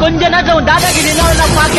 கொஞ்ச நேரத்துல உன் தாதா கிட்ட நான் பாக்க